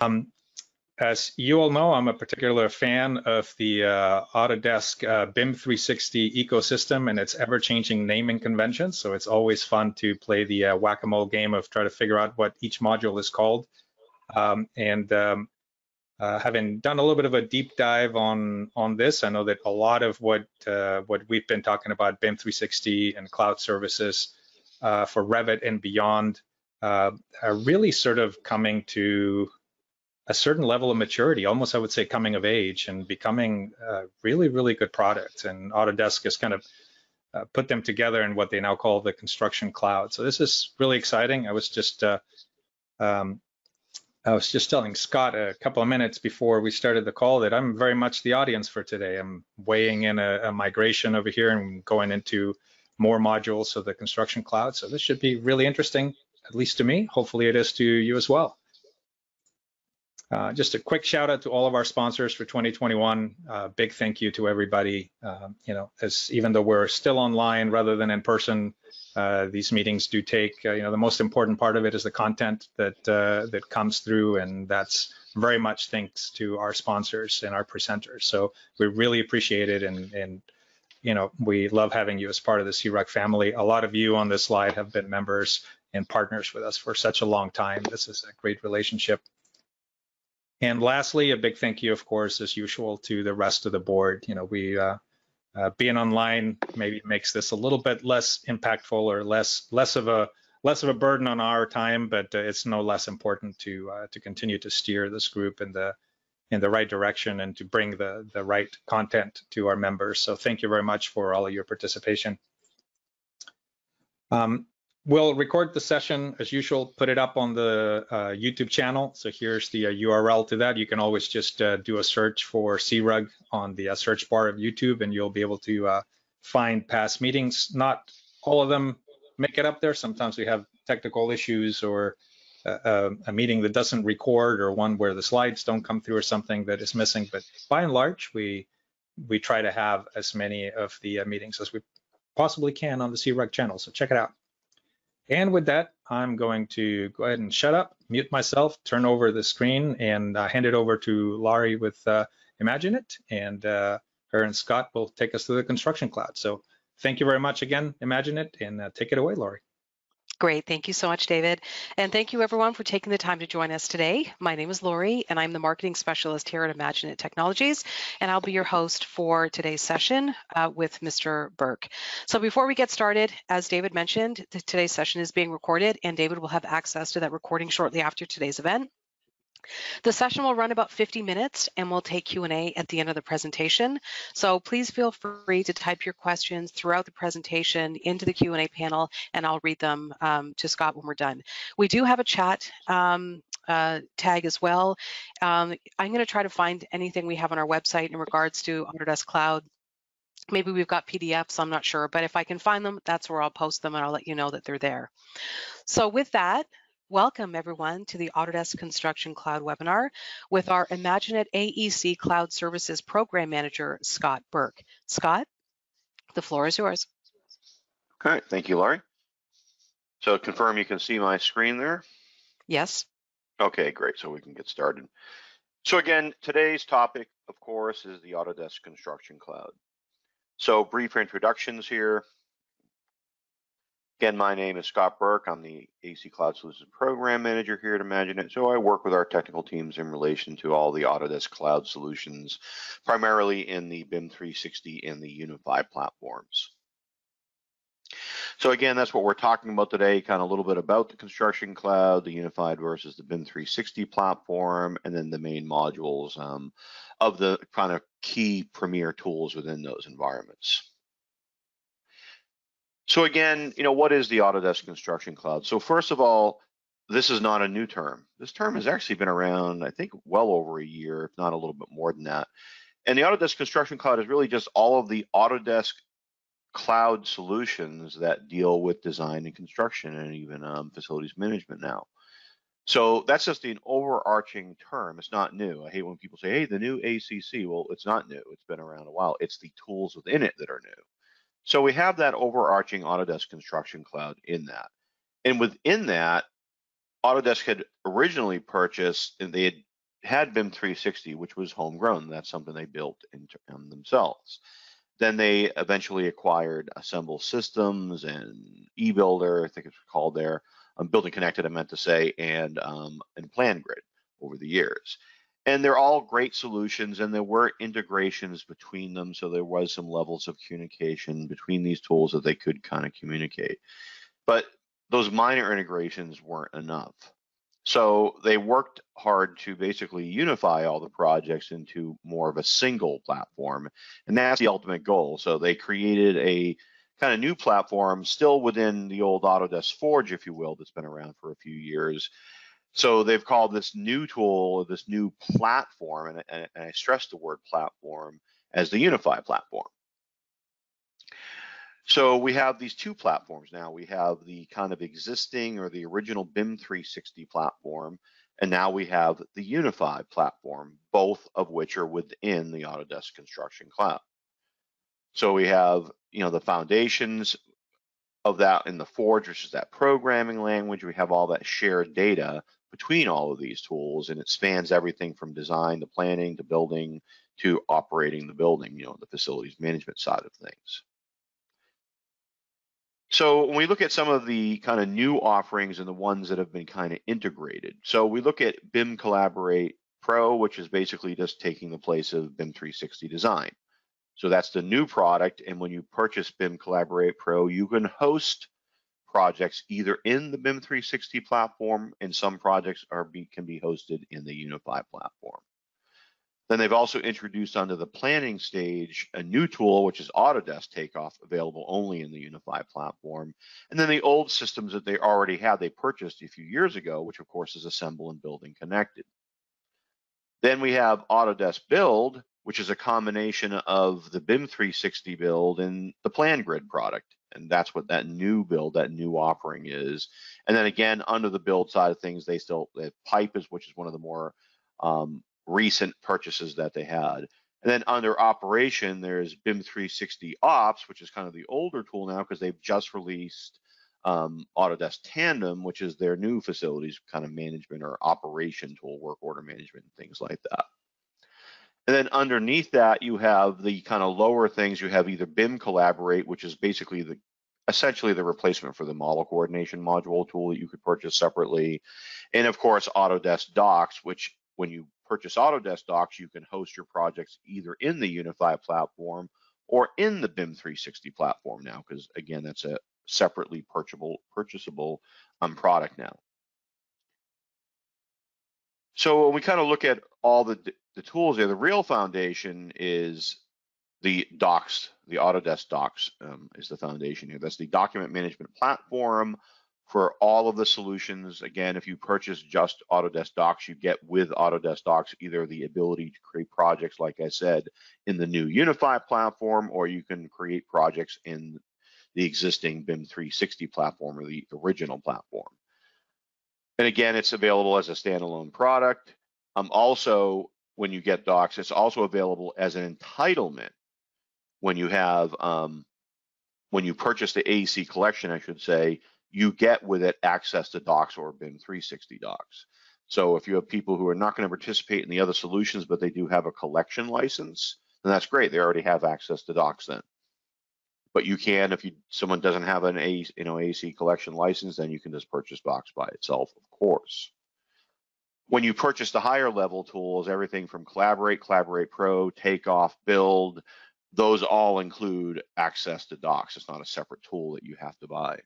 Um, as you all know, I'm a particular fan of the uh, Autodesk uh, BIM 360 ecosystem and its ever-changing naming conventions. So it's always fun to play the uh, whack-a-mole game of try to figure out what each module is called. Um, and um, uh, having done a little bit of a deep dive on on this, I know that a lot of what uh, what we've been talking about BIM 360 and cloud services uh, for Revit and beyond are really sort of coming to a certain level of maturity, almost I would say coming of age and becoming a really, really good product. And Autodesk has kind of uh, put them together in what they now call the construction cloud. So this is really exciting. I was just uh, um, I was just telling Scott a couple of minutes before we started the call that I'm very much the audience for today. I'm weighing in a, a migration over here and going into more modules of the construction cloud. So this should be really interesting, at least to me. Hopefully it is to you as well. Uh, just a quick shout out to all of our sponsors for 2021. Uh, big thank you to everybody. Uh, you know, as even though we're still online rather than in person, uh, these meetings do take. Uh, you know, the most important part of it is the content that uh, that comes through, and that's very much thanks to our sponsors and our presenters. So we really appreciate it, and and you know, we love having you as part of the SeaRUG family. A lot of you on this slide have been members and partners with us for such a long time. This is a great relationship. And lastly, a big thank you, of course, as usual, to the rest of the board. You know, we uh, uh, being online maybe makes this a little bit less impactful or less less of a less of a burden on our time, but uh, it's no less important to uh, to continue to steer this group in the in the right direction and to bring the the right content to our members. So thank you very much for all of your participation. Um, We'll record the session as usual, put it up on the uh, YouTube channel. So here's the uh, URL to that. You can always just uh, do a search for SeaRUG on the uh, search bar of YouTube and you'll be able to uh, find past meetings. Not all of them make it up there. Sometimes we have technical issues or uh, a meeting that doesn't record or one where the slides don't come through or something that is missing. But by and large, we we try to have as many of the meetings as we possibly can on the SeaRUG channel. So check it out. And with that, I'm going to go ahead and shut up, mute myself, turn over the screen, and uh, hand it over to Laurie with uh, IMAGINiT, and uh, her and Scott will take us through the construction cloud. So thank you very much again, IMAGINiT, and uh, take it away, Laurie. Great. Thank you so much, David. And thank you everyone for taking the time to join us today. My name is Lori and I'm the marketing specialist here at IMAGINiT Technologies, and I'll be your host for today's session uh, with Mr. Burke. So before we get started, as David mentioned, today's session is being recorded and David will have access to that recording shortly after today's event. The session will run about 50 minutes and we'll take Q&A at the end of the presentation. So please feel free to type your questions throughout the presentation into the Q&A panel and I'll read them um, to Scott when we're done. We do have a chat um, uh, tag as well. Um, I'm going to try to find anything we have on our website in regards to Autodesk Cloud Maybe we've got PDFs, I'm not sure, but if I can find them, that's where I'll post them and I'll let you know that they're there. So with that, Welcome everyone to the Autodesk Construction Cloud webinar with our IMAGINiT AEC Cloud Services Program Manager, Scott Burke. Scott, the floor is yours. Okay, thank you, Laurie. So confirm you can see my screen there? Yes. Okay, great, so we can get started. So again, today's topic, of course, is the Autodesk Construction Cloud. So brief introductions here. Again, my name is Scott Burke. I'm the AEC Cloud Solutions Program Manager here at IMAGINiT. So I work with our technical teams in relation to all the Autodesk Cloud solutions, primarily in the BIM 360 and the Unify platforms. So again, that's what we're talking about today, kind of a little bit about the construction cloud, the unified versus the BIM 360 platform, and then the main modules um, of the kind of key premier tools within those environments. So again, you know, what is the Autodesk Construction Cloud? So first of all, this is not a new term. This term has actually been around, I think, well over a year, if not a little bit more than that. And the Autodesk Construction Cloud is really just all of the Autodesk cloud solutions that deal with design and construction and even um, facilities management now. So that's just an overarching term. It's not new. I hate when people say, hey, the new ACC. Well, it's not new. It's been around a while. It's the tools within it that are new. So we have that overarching Autodesk Construction Cloud in that. And within that, Autodesk had originally purchased, and they had had BIM 360, which was homegrown. That's something they built in, um, themselves. Then they eventually acquired Assemble Systems and eBuilder, I think it's called there, um, Building Connected, I meant to say, and um, and PlanGrid over the years. And they're all great solutions, and there were integrations between them, so there was some levels of communication between these tools that they could kind of communicate. But those minor integrations weren't enough. So they worked hard to basically unify all the projects into more of a single platform, and that's the ultimate goal. So they created a kind of new platform, still within the old Autodesk Forge, if you will, that's been around for a few years. So they've called this new tool, this new platform, and, and I stress the word platform as the Unify platform. So we have these two platforms now. We have the kind of existing or the original BIM 360 platform, and now we have the Unify platform, both of which are within the Autodesk Construction Cloud. So we have, you know, the foundations of that in the Forge, which is that programming language. We have all that shared data between all of these tools, and it spans everything from design to planning to building to operating the building, you know, the facilities management side of things. So when we look at some of the kind of new offerings and the ones that have been kind of integrated, so we look at BIM Collaborate Pro, which is basically just taking the place of BIM 360 Design. So that's the new product. And when you purchase BIM Collaborate Pro, you can host projects either in the BIM 360 platform, and some projects are be, can be hosted in the Unify platform. Then they've also introduced onto the planning stage a new tool, which is Autodesk Takeoff, available only in the Unify platform. And then the old systems that they already had, they purchased a few years ago, which of course is Assemble and Building Connected. Then we have Autodesk Build, which is a combination of the BIM 360 build and the PlanGrid product. And that's what that new build, that new offering is. And then again, under the build side of things, they still, Pype is, which is one of the more um, recent purchases that they had. And then under operation, there's BIM 360 Ops, which is kind of the older tool now because they've just released um, Autodesk Tandem, which is their new facilities kind of management or operation tool, work order management, and things like that. And then underneath that, you have the kind of lower things. You have either BIM Collaborate, which is basically the essentially the replacement for the model coordination module tool that you could purchase separately. And of course, Autodesk Docs, which when you purchase Autodesk Docs, you can host your projects either in the Unify platform or in the BIM 360 platform now, because again, that's a separately purchasable, purchasable um, product now. So when we kind of look at all the, the tools there, the real foundation is the docs, the Autodesk docs um, is the foundation here. That's the document management platform for all of the solutions. Again, if you purchase just Autodesk Docs, you get with Autodesk Docs either the ability to create projects, like I said, in the new Unify platform, or you can create projects in the existing BIM 360 platform or the original platform. And again, it's available as a standalone product. Um, also, when you get Docs, it's also available as an entitlement when you have um, when you purchase the AEC collection, I should say, you get with it access to docs or BIM 360 docs. So if you have people who are not going to participate in the other solutions, but they do have a collection license, then that's great. They already have access to docs then. But you can, if you someone doesn't have an A, you know, AEC collection license, then you can just purchase docs by itself, of course. When you purchase the higher level tools, everything from Collaborate, Collaborate Pro, Takeoff, Build, those all include access to docs. It's not a separate tool that you have to buy.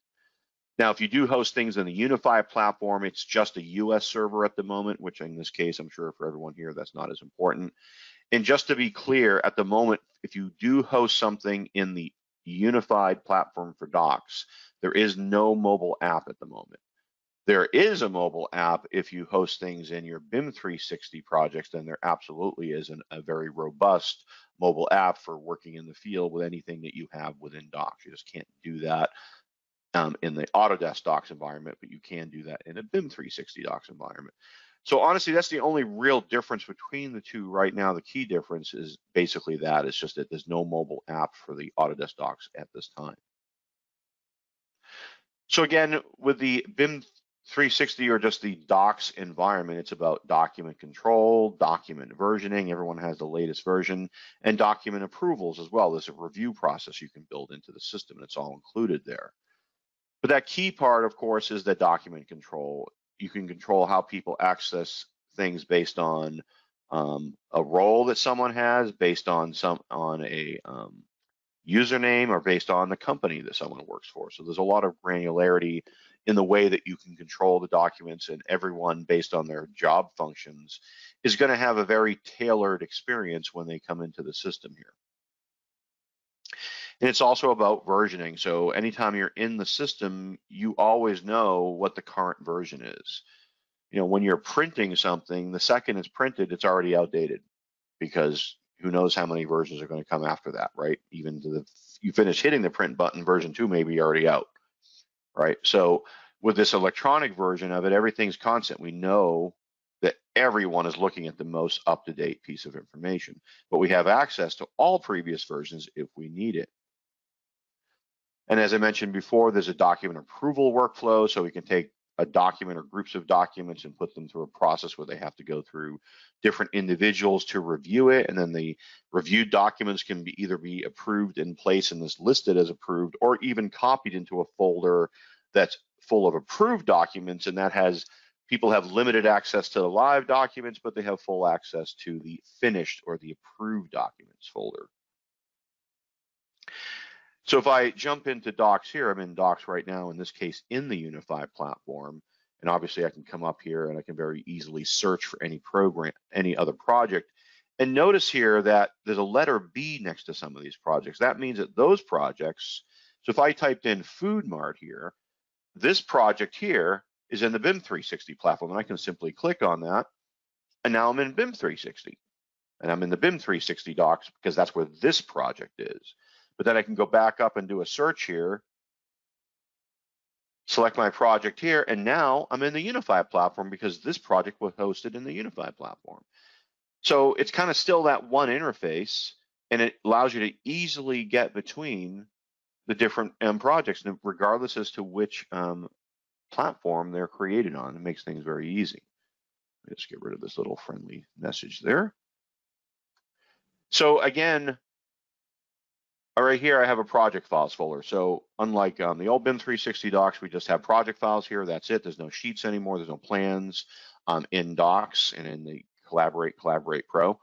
Now, if you do host things in the Unify platform, it's just a US server at the moment, which in this case, I'm sure for everyone here, that's not as important. And just to be clear, at the moment, if you do host something in the unified platform for docs, there is no mobile app at the moment. There is a mobile app if you host things in your BIM 360 projects, then there absolutely is an, a very robust mobile app for working in the field with anything that you have within docs. You just can't do that um, in the Autodesk Docs environment, but you can do that in a BIM 360 Docs environment. So honestly, that's the only real difference between the two right now. The key difference is basically that. It's just that there's no mobile app for the Autodesk Docs at this time. So again, with the BIM 360 or just the docs environment, it's about document control, document versioning. Everyone has the latest version and document approvals as well. There's a review process you can build into the system and it's all included there. But that key part, of course, is the document control. You can control how people access things based on um, a role that someone has, based on some on a um, username, or based on the company that someone works for. So there's a lot of granularity in the way that you can control the documents and everyone based on their job functions is going to have a very tailored experience when they come into the system here. And it's also about versioning. So anytime you're in the system, you always know what the current version is. You know, when you're printing something, the second it's printed, it's already outdated because who knows how many versions are going to come after that, right? Even to the you finish hitting the print button, version two may be already out right? So with this electronic version of it, everything's constant. We know that everyone is looking at the most up-to-date piece of information, but we have access to all previous versions if we need it. And as I mentioned before, there's a document approval workflow, so we can take a document or groups of documents and put them through a process where they have to go through different individuals to review it. And then the reviewed documents can be either be approved in place and is listed as approved or even copied into a folder that's full of approved documents. And that has people have limited access to the live documents, but they have full access to the finished or the approved documents folder. So if I jump into Docs here, I'm in Docs right now, in this case, in the Unify platform. And obviously I can come up here and I can very easily search for any program, any other project. And notice here that there's a letter B next to some of these projects. That means that those projects, so if I typed in Food Mart here, this project here is in the BIM 360 platform and I can simply click on that. And now I'm in BIM 360 and I'm in the BIM 360 docs because that's where this project is. But then I can go back up and do a search here, select my project here, and now I'm in the Unify platform because this project was hosted in the Unify platform. So it's kind of still that one interface, and it allows you to easily get between the different um, projects, regardless as to which um, platform they're created on. It makes things very easy. Let's get rid of this little friendly message there. So again, right, here I have a project files folder. So unlike um, the old BIM 360 docs, we just have project files here. That's it. There's no sheets anymore. There's no plans um, in docs and in the Collaborate, Collaborate Pro.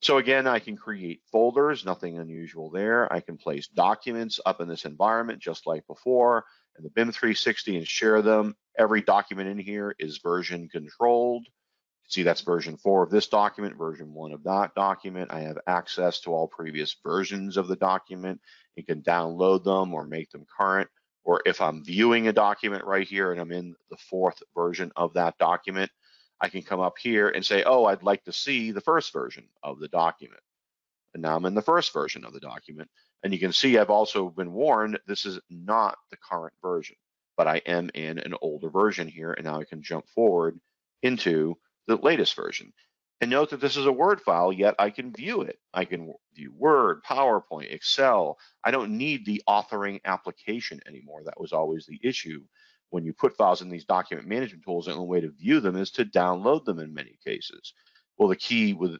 So again, I can create folders, nothing unusual there. I can place documents up in this environment just like before in the BIM 360 and share them. Every document in here is version controlled. See, that's version four of this document, version one of that document. I have access to all previous versions of the document. You can download them or make them current. Or if I'm viewing a document right here and I'm in the fourth version of that document, I can come up here and say, oh, I'd like to see the first version of the document. And now I'm in the first version of the document. And you can see I've also been warned this is not the current version, but I am in an older version here. And now I can jump forward into the latest version. And note that this is a Word file, yet I can view it. I can view Word, PowerPoint, Excel. I don't need the authoring application anymore. That was always the issue. When you put files in these document management tools, the only way to view them is to download them in many cases. Well, the key with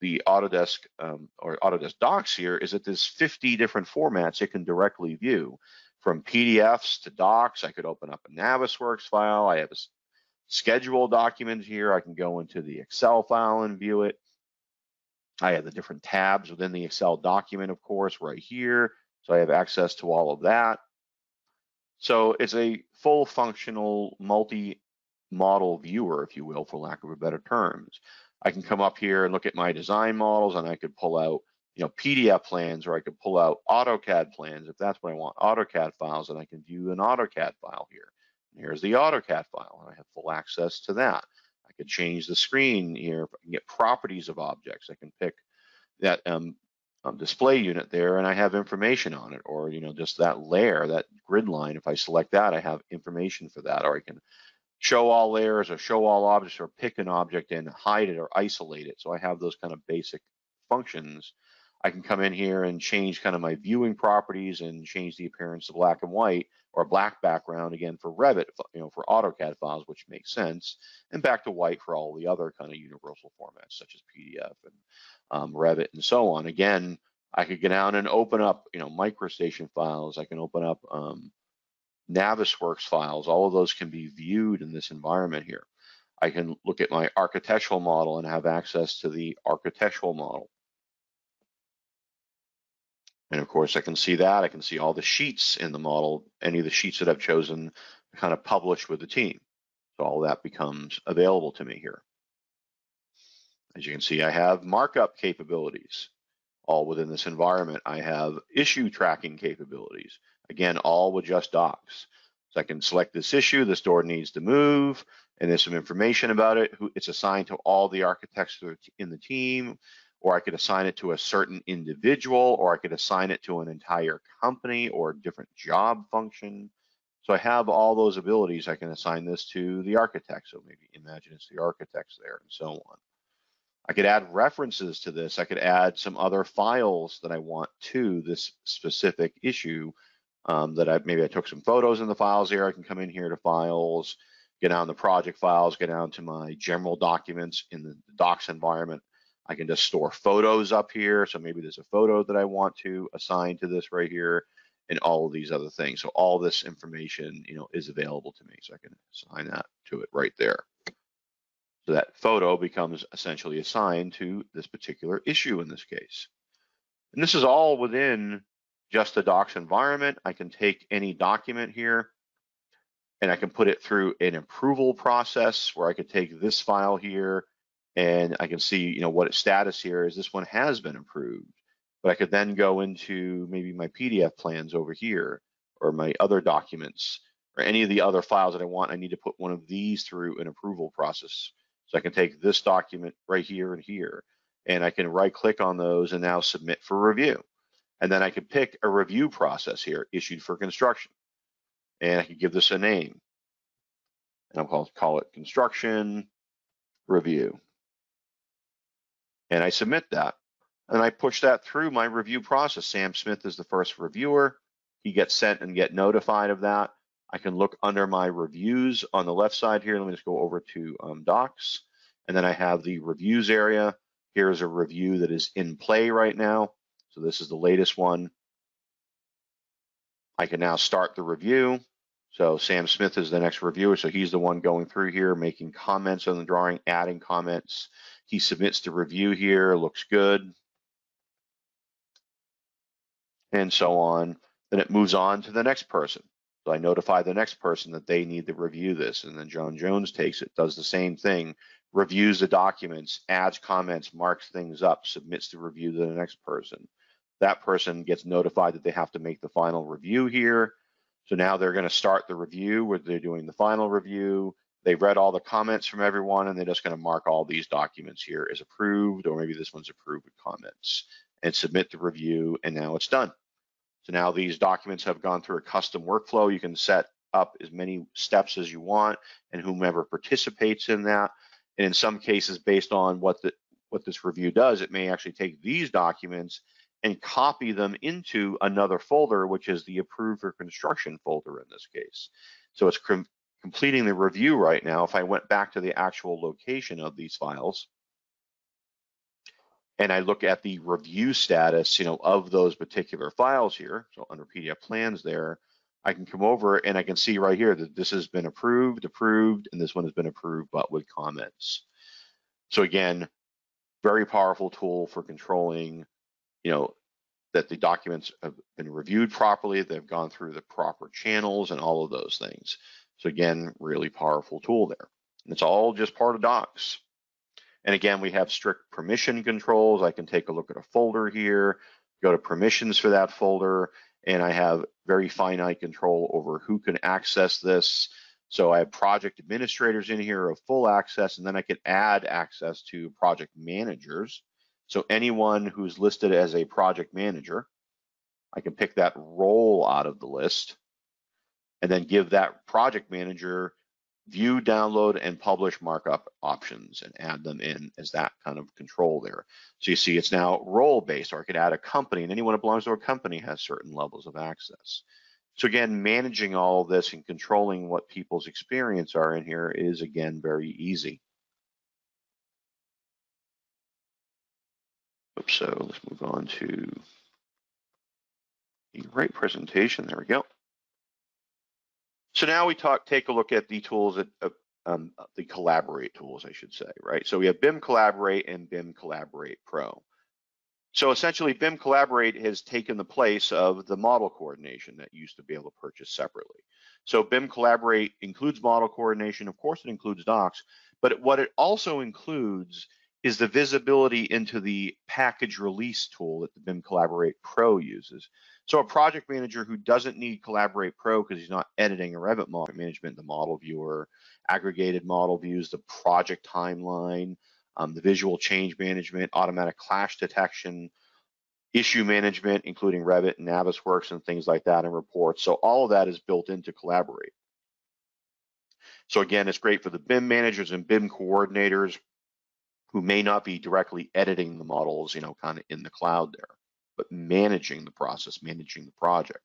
the Autodesk um, or Autodesk Docs here is that there's 50 different formats it can directly view. From PDFs to docs, I could open up a Navisworks file. I have a schedule document here. I can go into the Excel file and view it. I have the different tabs within the Excel document, of course, right here. So I have access to all of that. So it's a full functional multi-model viewer, if you will, for lack of a better terms. I can come up here and look at my design models and I could pull out you know, PDF plans or I could pull out AutoCAD plans if that's what I want, AutoCAD files, and I can view an AutoCAD file here. Here's the AutoCAD file. And I have full access to that. I could change the screen here. I can get properties of objects. I can pick that um, um, display unit there and I have information on it or, you know, just that layer, that grid line. If I select that, I have information for that or I can show all layers or show all objects or pick an object and hide it or isolate it. So I have those kind of basic functions. I can come in here and change kind of my viewing properties and change the appearance to black and white or black background again for Revit, you know, for AutoCAD files, which makes sense, and back to white for all the other kind of universal formats such as PDF and um, Revit and so on. Again, I could get down and open up, you know, MicroStation files. I can open up um, Navisworks files. All of those can be viewed in this environment here. I can look at my architectural model and have access to the architectural model. And of course, I can see that. I can see all the sheets in the model, any of the sheets that I've chosen to kind of publish with the team. So all that becomes available to me here. As you can see, I have markup capabilities all within this environment. I have issue tracking capabilities. Again, all with just docs. So I can select this issue, the store needs to move, and there's some information about it. It's assigned to all the architects in the team or I could assign it to a certain individual, or I could assign it to an entire company or different job function. So I have all those abilities. I can assign this to the architect. So maybe imagine it's the architects there and so on. I could add references to this. I could add some other files that I want to this specific issue um, that I maybe I took some photos in the files here. I can come in here to files, get down the project files, get down to my general documents in the docs environment, I can just store photos up here. So maybe there's a photo that I want to assign to this right here and all of these other things. So all this information, you know, is available to me. So I can assign that to it right there. So that photo becomes essentially assigned to this particular issue in this case. And this is all within just the docs environment. I can take any document here and I can put it through an approval process where I could take this file here and I can see, you know, what its status here is this one has been approved. But I could then go into maybe my PDF plans over here or my other documents or any of the other files that I want. I need to put one of these through an approval process. So I can take this document right here and here, and I can right click on those and now submit for review. And then I could pick a review process here, issued for construction. And I could give this a name. And I'll call, call it construction review and I submit that. And I push that through my review process. Sam Smith is the first reviewer. He gets sent and get notified of that. I can look under my reviews on the left side here. Let me just go over to um, docs. And then I have the reviews area. Here's a review that is in play right now. So this is the latest one. I can now start the review. So Sam Smith is the next reviewer. So he's the one going through here, making comments on the drawing, adding comments, he submits the review here, looks good, and so on. Then it moves on to the next person. So I notify the next person that they need to review this, and then John Jones takes it, does the same thing, reviews the documents, adds comments, marks things up, submits the review to the next person. That person gets notified that they have to make the final review here. So now they're going to start the review where they're doing the final review they've read all the comments from everyone and they're just going to mark all these documents here as approved or maybe this one's approved with comments and submit the review and now it's done. So now these documents have gone through a custom workflow. You can set up as many steps as you want and whomever participates in that. And in some cases, based on what the what this review does, it may actually take these documents and copy them into another folder, which is the approved for construction folder in this case. So it's completing the review right now, if I went back to the actual location of these files, and I look at the review status, you know, of those particular files here, so under PDF plans there, I can come over and I can see right here that this has been approved, approved, and this one has been approved, but with comments. So again, very powerful tool for controlling, you know, that the documents have been reviewed properly, they've gone through the proper channels and all of those things. So again, really powerful tool there. And it's all just part of docs. And again, we have strict permission controls. I can take a look at a folder here, go to permissions for that folder, and I have very finite control over who can access this. So I have project administrators in here of full access, and then I can add access to project managers. So anyone who's listed as a project manager, I can pick that role out of the list and then give that project manager view, download, and publish markup options and add them in as that kind of control there. So you see it's now role-based, or I could add a company, and anyone that belongs to a company has certain levels of access. So again, managing all this and controlling what people's experience are in here is again very easy. Oops, so let's move on to the right presentation. There we go. So now we talk, take a look at the tools that, uh, um, the collaborate tools, I should say, right? So we have BIM Collaborate and BIM Collaborate Pro. So essentially, BIM Collaborate has taken the place of the model coordination that used to be able to purchase separately. So BIM Collaborate includes model coordination. Of course, it includes docs, but what it also includes is the visibility into the package release tool that the BIM Collaborate Pro uses. So a project manager who doesn't need Collaborate Pro because he's not editing a Revit model management, the model viewer, aggregated model views, the project timeline, um, the visual change management, automatic clash detection, issue management, including Revit and Navisworks and things like that and reports. So all of that is built into Collaborate. So again, it's great for the BIM managers and BIM coordinators who may not be directly editing the models, you know, kind of in the cloud there, but managing the process, managing the project.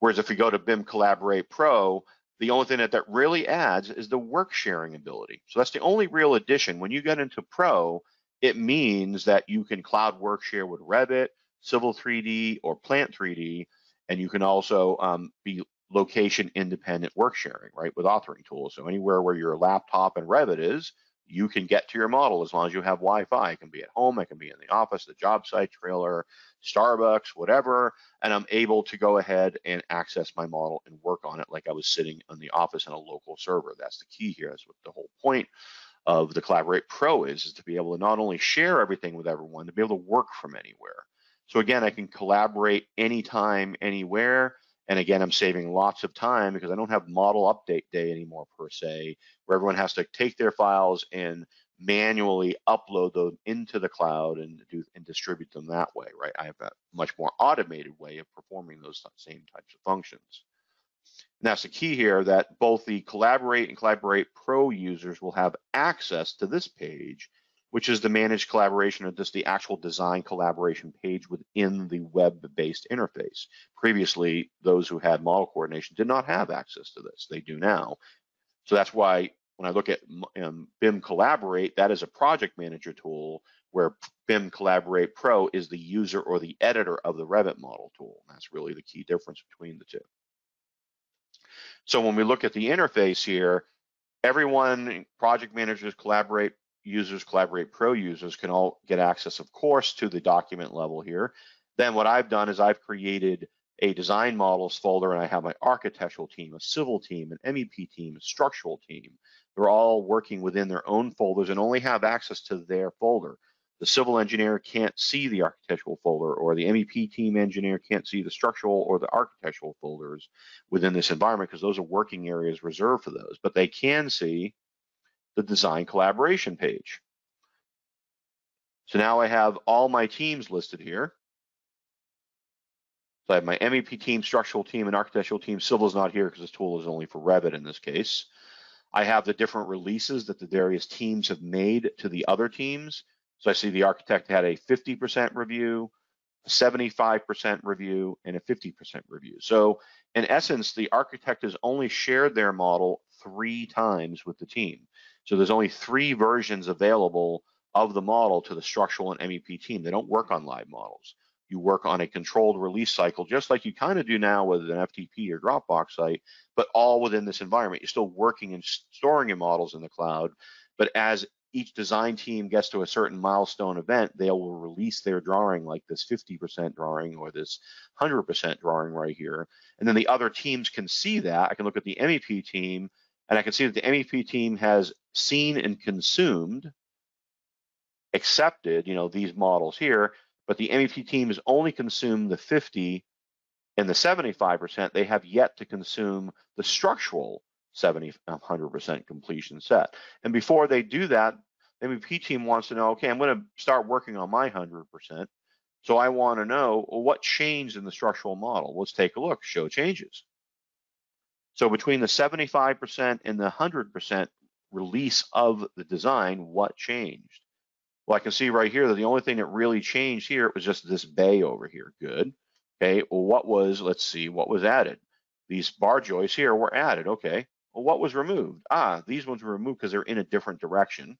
Whereas if we go to BIM Collaborate Pro, the only thing that that really adds is the work sharing ability. So that's the only real addition. When you get into Pro, it means that you can cloud work share with Revit, Civil 3D, or Plant 3D, and you can also um, be location independent work sharing, right, with authoring tools. So anywhere where your laptop and Revit is, you can get to your model as long as you have Wi-Fi. It can be at home, it can be in the office, the job site, trailer, Starbucks, whatever, and I'm able to go ahead and access my model and work on it like I was sitting in the office on a local server. That's the key here. That's what the whole point of the Collaborate Pro is, is to be able to not only share everything with everyone, to be able to work from anywhere. So again, I can collaborate anytime, anywhere. And again, I'm saving lots of time because I don't have model update day anymore per se, where everyone has to take their files and manually upload them into the cloud and do and distribute them that way, right? I have a much more automated way of performing those same types of functions. And that's the key here that both the Collaborate and Collaborate Pro users will have access to this page, which is the managed collaboration or just the actual design collaboration page within the web-based interface. Previously, those who had model coordination did not have access to this. They do now. So that's why when I look at um, BIM Collaborate, that is a project manager tool where BIM Collaborate Pro is the user or the editor of the Revit model tool. That's really the key difference between the two. So when we look at the interface here, everyone, project managers, collaborate users, collaborate pro users can all get access, of course, to the document level here. Then what I've done is I've created a design models folder and I have my architectural team, a civil team, an MEP team, a structural team. They're all working within their own folders and only have access to their folder. The civil engineer can't see the architectural folder or the MEP team engineer can't see the structural or the architectural folders within this environment because those are working areas reserved for those, but they can see the design collaboration page. So now I have all my teams listed here. So I have my MEP team, structural team, and architectural team. Civil is not here because this tool is only for Revit in this case. I have the different releases that the various teams have made to the other teams. So I see the architect had a 50% review, a 75% review, and a 50% review. So in essence, the architect has only shared their model three times with the team. So there's only three versions available of the model to the structural and MEP team. They don't work on live models. You work on a controlled release cycle, just like you kind of do now with an FTP or Dropbox site, but all within this environment. You're still working and storing your models in the cloud, but as each design team gets to a certain milestone event, they will release their drawing like this 50% drawing or this 100% drawing right here. And then the other teams can see that. I can look at the MEP team and I can see that the MEP team has seen and consumed, accepted, you know, these models here, but the MEP team has only consumed the 50 and the 75%. They have yet to consume the structural 70, 100% completion set. And before they do that, the MEP team wants to know, okay, I'm going to start working on my 100%. So I want to know well, what changed in the structural model. Let's take a look, show changes. So between the 75% and the 100% release of the design, what changed? Well, I can see right here that the only thing that really changed here was just this bay over here. Good. Okay, well, what was, let's see, what was added? these bar joists here were added. Okay, well, what was removed? Ah, these ones were removed because they're in a different direction.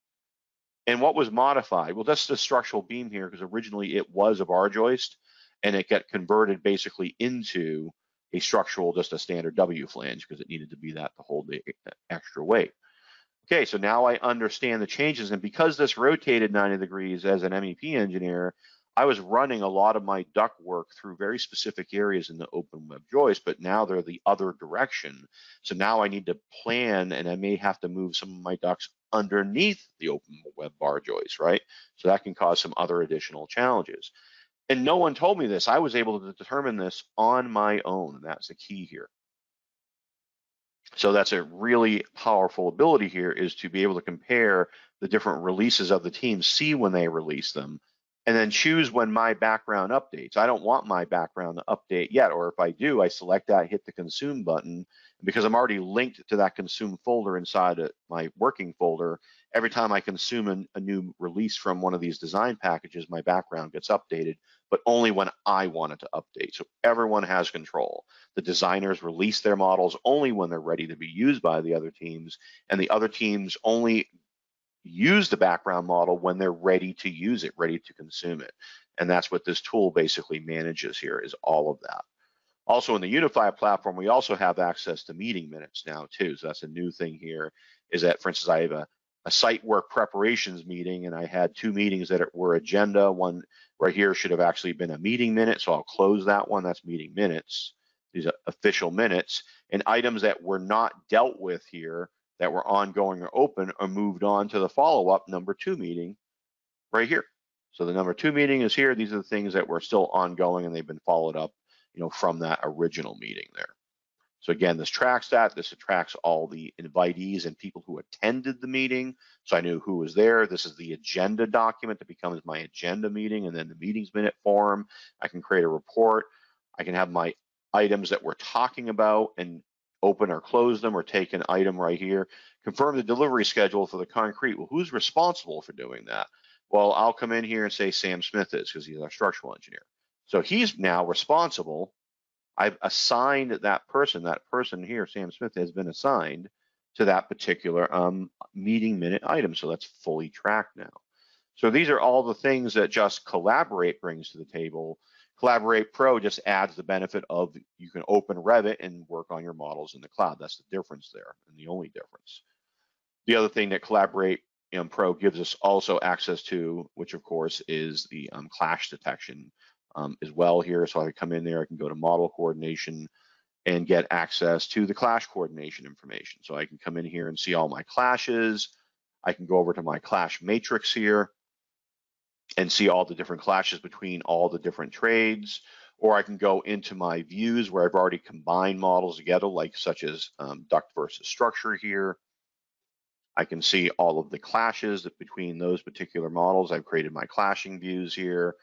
And what was modified? Well, that's the structural beam here because originally it was a bar joist and it got converted basically into a structural, just a standard W flange because it needed to be that to hold the extra weight. Okay, so now I understand the changes. And because this rotated 90 degrees as an MEP engineer, I was running a lot of my duct work through very specific areas in the open web joist, but now they're the other direction. So now I need to plan and I may have to move some of my ducts underneath the open web bar joist, right? So that can cause some other additional challenges. And no one told me this. I was able to determine this on my own, and that's the key here. So that's a really powerful ability here is to be able to compare the different releases of the team, see when they release them, and then choose when my background updates. I don't want my background to update yet, or if I do, I select that, hit the consume button, because I'm already linked to that consume folder inside my working folder. Every time I consume a, a new release from one of these design packages, my background gets updated, but only when I want it to update. So everyone has control. The designers release their models only when they're ready to be used by the other teams, and the other teams only use the background model when they're ready to use it, ready to consume it. And that's what this tool basically manages here is all of that. Also in the Unify platform, we also have access to meeting minutes now too. So that's a new thing here is that, for instance, I have a, a site work preparations meeting and I had two meetings that were agenda. One right here should have actually been a meeting minute. So I'll close that one. That's meeting minutes. These are official minutes and items that were not dealt with here that were ongoing or open are moved on to the follow-up number two meeting right here. So the number two meeting is here. These are the things that were still ongoing and they've been followed up, you know, from that original meeting there. So again, this tracks that. This tracks all the invitees and people who attended the meeting. So I knew who was there. This is the agenda document that becomes my agenda meeting and then the meetings minute form. I can create a report. I can have my items that we're talking about and open or close them or take an item right here. Confirm the delivery schedule for the concrete. Well, who's responsible for doing that? Well, I'll come in here and say Sam Smith is because he's our structural engineer. So he's now responsible. I've assigned that person, that person here, Sam Smith, has been assigned to that particular um, meeting minute item. So that's fully tracked now. So these are all the things that just Collaborate brings to the table Collaborate Pro just adds the benefit of you can open Revit and work on your models in the cloud. That's the difference there and the only difference. The other thing that Collaborate Pro gives us also access to, which of course is the um, clash detection um, as well here. So I can come in there, I can go to model coordination and get access to the clash coordination information. So I can come in here and see all my clashes. I can go over to my clash matrix here and see all the different clashes between all the different trades. Or I can go into my views where I've already combined models together, like such as um, duct versus structure here. I can see all of the clashes between those particular models. I've created my clashing views here.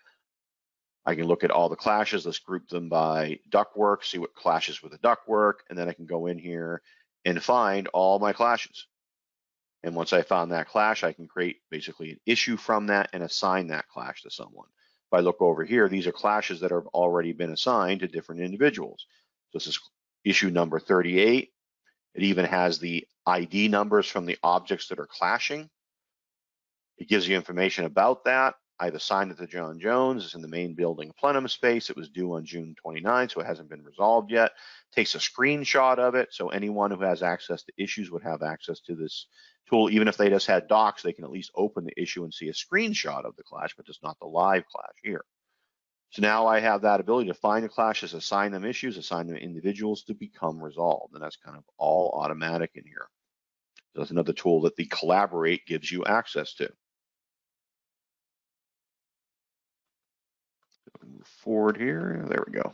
I can look at all the clashes. Let's group them by ductwork, see what clashes with the ductwork, and then I can go in here and find all my clashes. And once I found that clash, I can create basically an issue from that and assign that clash to someone. If I look over here, these are clashes that have already been assigned to different individuals. So this is issue number 38. It even has the ID numbers from the objects that are clashing. It gives you information about that. I've assigned it to John Jones. It's in the main building plenum space. It was due on June 29, so it hasn't been resolved yet. Takes a screenshot of it, so anyone who has access to issues would have access to this tool, even if they just had docs, they can at least open the issue and see a screenshot of the clash, but just not the live clash here. So now I have that ability to find the clashes, assign them issues, assign them individuals to become resolved. And that's kind of all automatic in here. So that's another tool that the Collaborate gives you access to. Forward here, there we go.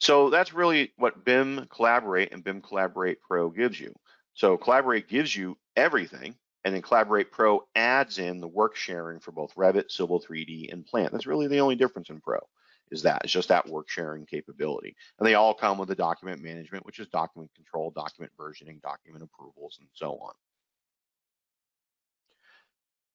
So that's really what BIM Collaborate and BIM Collaborate Pro gives you. So Collaborate gives you everything, and then Collaborate Pro adds in the work sharing for both Revit, Civil 3D, and Plant. That's really the only difference in Pro is that it's just that work sharing capability. And they all come with the document management, which is document control, document versioning, document approvals, and so on.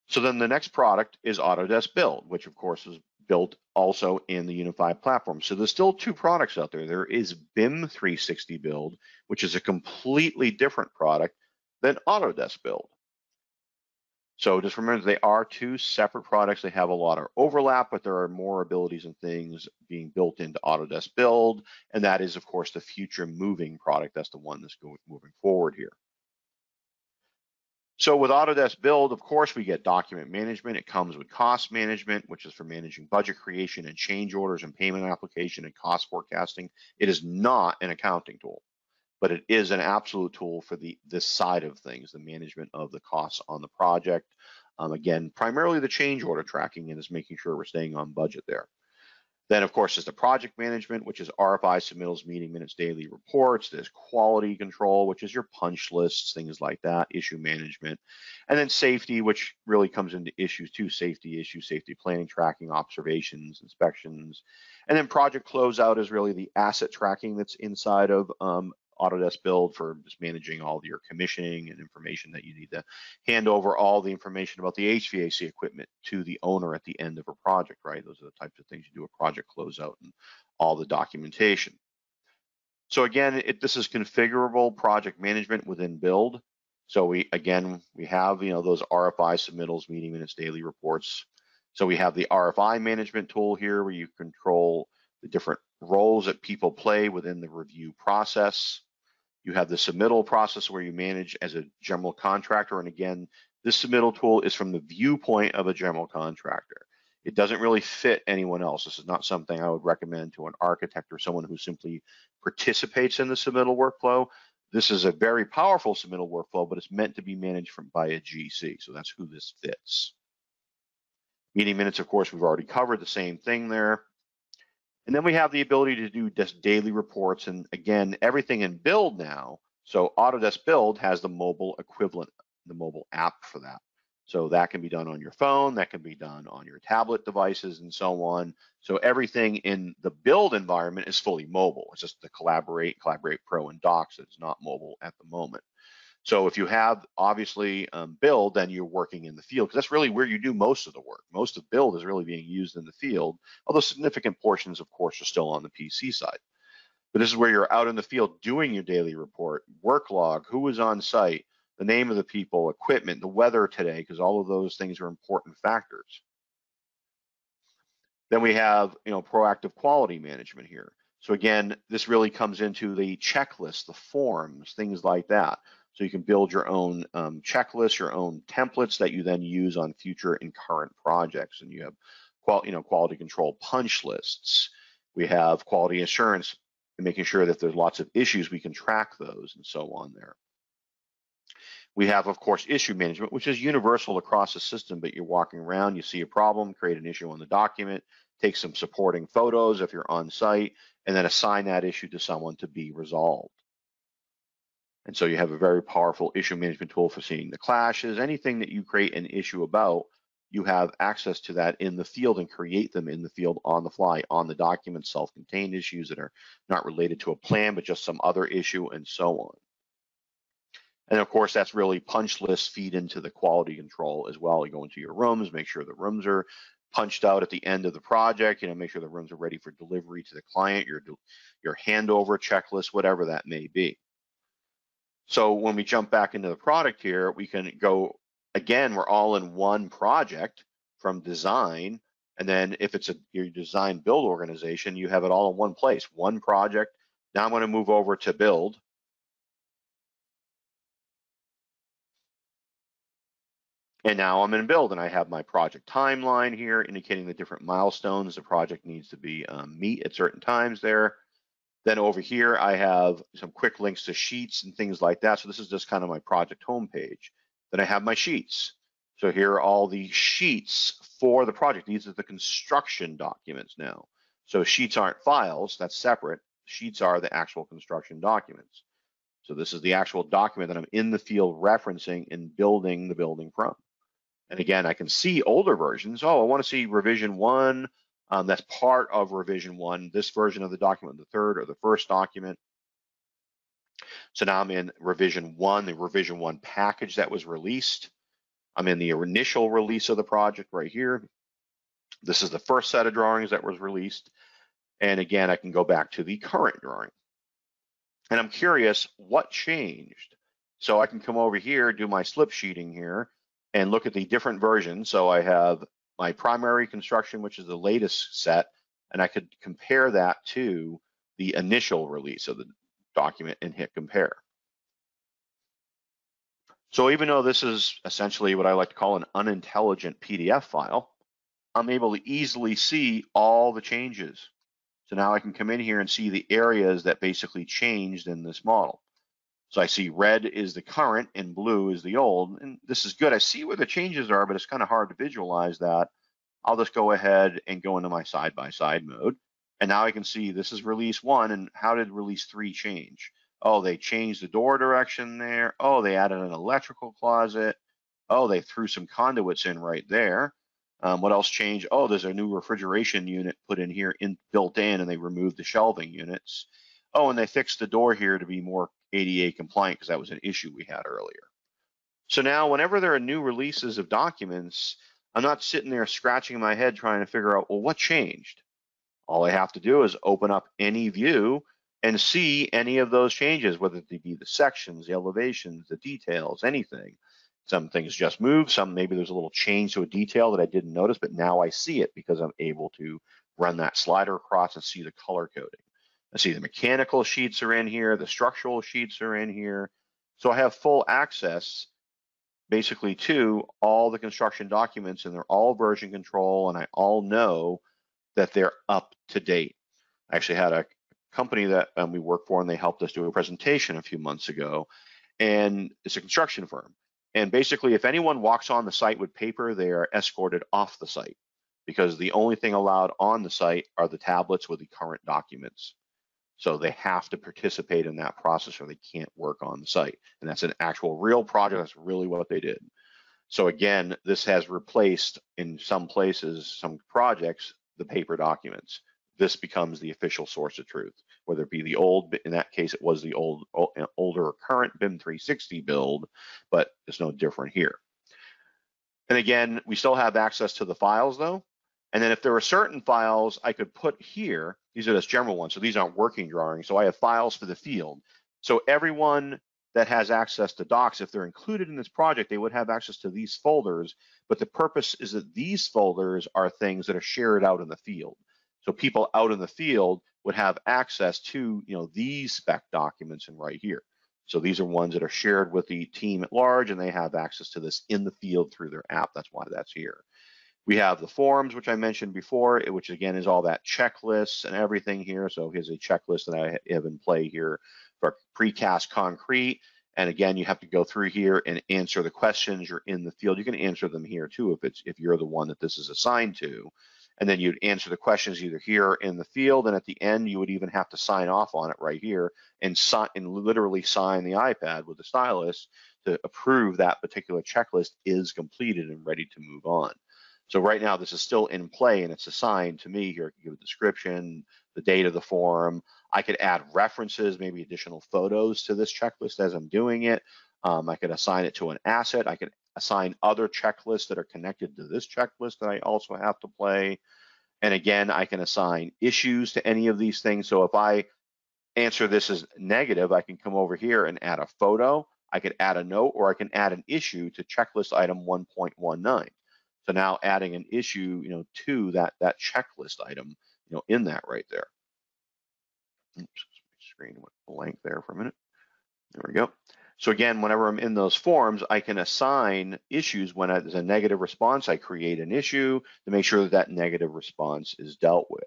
So then the next product is Autodesk Build, which of course was built also in the unified platform. So there's still two products out there. There is BIM 360 Build, which is a completely different product than Autodesk Build. So just remember they are two separate products. They have a lot of overlap, but there are more abilities and things being built into Autodesk Build. And that is, of course, the future moving product. That's the one that's going moving forward here. So with Autodesk Build, of course, we get document management. It comes with cost management, which is for managing budget creation and change orders and payment application and cost forecasting. It is not an accounting tool, but it is an absolute tool for the this side of things, the management of the costs on the project. Um, again, primarily the change order tracking and is making sure we're staying on budget there. Then, of course, is the project management, which is RFI submittals, meeting minutes, daily reports. There's quality control, which is your punch lists, things like that, issue management. And then safety, which really comes into issues too, safety issues, safety planning, tracking, observations, inspections. And then project closeout is really the asset tracking that's inside of um, Autodesk Build for just managing all your commissioning and information that you need to hand over all the information about the HVAC equipment to the owner at the end of a project, right? Those are the types of things you do a project closeout and all the documentation. So again, it, this is configurable project management within Build. So we, again, we have, you know, those RFI submittals, meeting minutes, daily reports. So we have the RFI management tool here where you control the different roles that people play within the review process. You have the submittal process where you manage as a general contractor. And again, this submittal tool is from the viewpoint of a general contractor. It doesn't really fit anyone else. This is not something I would recommend to an architect or someone who simply participates in the submittal workflow. This is a very powerful submittal workflow, but it's meant to be managed from by a GC. So that's who this fits. Meeting minutes, of course, we've already covered the same thing there. And then we have the ability to do just daily reports. And again, everything in Build now. So Autodesk Build has the mobile equivalent, the mobile app for that. So that can be done on your phone, that can be done on your tablet devices and so on. So everything in the build environment is fully mobile. It's just the Collaborate, Collaborate Pro and Docs that's not mobile at the moment. So if you have obviously um, build, then you're working in the field because that's really where you do most of the work. Most of build is really being used in the field, although significant portions, of course, are still on the PC side. But this is where you're out in the field doing your daily report, work log, who was on site, the name of the people, equipment, the weather today, because all of those things are important factors. Then we have, you know, proactive quality management here. So again, this really comes into the checklist, the forms, things like that. So you can build your own um, checklists, your own templates that you then use on future and current projects. And you have qual you know, quality control punch lists. We have quality assurance and making sure that there's lots of issues, we can track those and so on there. We have, of course, issue management, which is universal across the system, but you're walking around, you see a problem, create an issue on the document, take some supporting photos if you're on site, and then assign that issue to someone to be resolved. And so you have a very powerful issue management tool for seeing the clashes, anything that you create an issue about, you have access to that in the field and create them in the field on the fly, on the document, self-contained issues that are not related to a plan, but just some other issue and so on. And of course, that's really punch lists feed into the quality control as well. You go into your rooms, make sure the rooms are punched out at the end of the project, you know, make sure the rooms are ready for delivery to the client, your, your handover checklist, whatever that may be. So when we jump back into the product here, we can go, again, we're all in one project from design. And then if it's a your design build organization, you have it all in one place, one project. Now I'm going to move over to build. And now I'm in build and I have my project timeline here indicating the different milestones the project needs to be um, meet at certain times there. Then over here, I have some quick links to sheets and things like that. So this is just kind of my project homepage. Then I have my sheets. So here are all the sheets for the project. These are the construction documents now. So sheets aren't files, that's separate. Sheets are the actual construction documents. So this is the actual document that I'm in the field referencing and building the building from. And again, I can see older versions. Oh, I want to see revision one, um, that's part of revision one, this version of the document, the third or the first document. So now I'm in revision one, the revision one package that was released. I'm in the initial release of the project right here. This is the first set of drawings that was released. And again, I can go back to the current drawing. And I'm curious what changed. So I can come over here, do my slip sheeting here, and look at the different versions. So I have my primary construction, which is the latest set, and I could compare that to the initial release of the document and hit compare. So even though this is essentially what I like to call an unintelligent PDF file, I'm able to easily see all the changes. So now I can come in here and see the areas that basically changed in this model. So I see red is the current and blue is the old, and this is good. I see where the changes are, but it's kind of hard to visualize that. I'll just go ahead and go into my side-by-side -side mode. And now I can see this is release one, and how did release three change? Oh, they changed the door direction there. Oh, they added an electrical closet. Oh, they threw some conduits in right there. Um, what else changed? Oh, there's a new refrigeration unit put in here, in built in, and they removed the shelving units. Oh, and they fixed the door here to be more ADA compliant because that was an issue we had earlier. So now, whenever there are new releases of documents, I'm not sitting there scratching my head trying to figure out, well, what changed? All I have to do is open up any view and see any of those changes, whether they be the sections, the elevations, the details, anything. Some things just move, some maybe there's a little change to a detail that I didn't notice, but now I see it because I'm able to run that slider across and see the color coding. I see the mechanical sheets are in here, the structural sheets are in here. So I have full access basically to all the construction documents and they're all version control and I all know that they're up to date. I actually had a company that um, we work for and they helped us do a presentation a few months ago and it's a construction firm and basically if anyone walks on the site with paper they are escorted off the site because the only thing allowed on the site are the tablets with the current documents so they have to participate in that process or they can't work on the site and that's an actual real project that's really what they did so again this has replaced in some places some projects the paper documents this becomes the official source of truth, whether it be the old, in that case, it was the old, uh, older current BIM 360 build, but it's no different here. And again, we still have access to the files though. And then if there are certain files I could put here, these are just general ones, so these aren't working drawings. So I have files for the field. So everyone that has access to docs, if they're included in this project, they would have access to these folders. But the purpose is that these folders are things that are shared out in the field. So people out in the field would have access to, you know, these spec documents and right here. So these are ones that are shared with the team at large and they have access to this in the field through their app. That's why that's here. We have the forms, which I mentioned before, which again is all that checklists and everything here. So here's a checklist that I have in play here for precast concrete. And again, you have to go through here and answer the questions. You're in the field. You can answer them here too if it's if you're the one that this is assigned to and then you'd answer the questions either here in the field, and at the end you would even have to sign off on it right here and sign and literally sign the iPad with the stylus to approve that particular checklist is completed and ready to move on. So right now this is still in play and it's assigned to me here. I can give a description, the date of the form. I could add references, maybe additional photos to this checklist as I'm doing it. Um, I could assign it to an asset. I could assign other checklists that are connected to this checklist that I also have to play. And again, I can assign issues to any of these things. So if I answer this as negative, I can come over here and add a photo. I could add a note or I can add an issue to checklist item 1.19. So now adding an issue, you know, to that that checklist item, you know, in that right there. Oops, screen went blank there for a minute. There we go. So again, whenever I'm in those forms, I can assign issues when there's a negative response. I create an issue to make sure that that negative response is dealt with.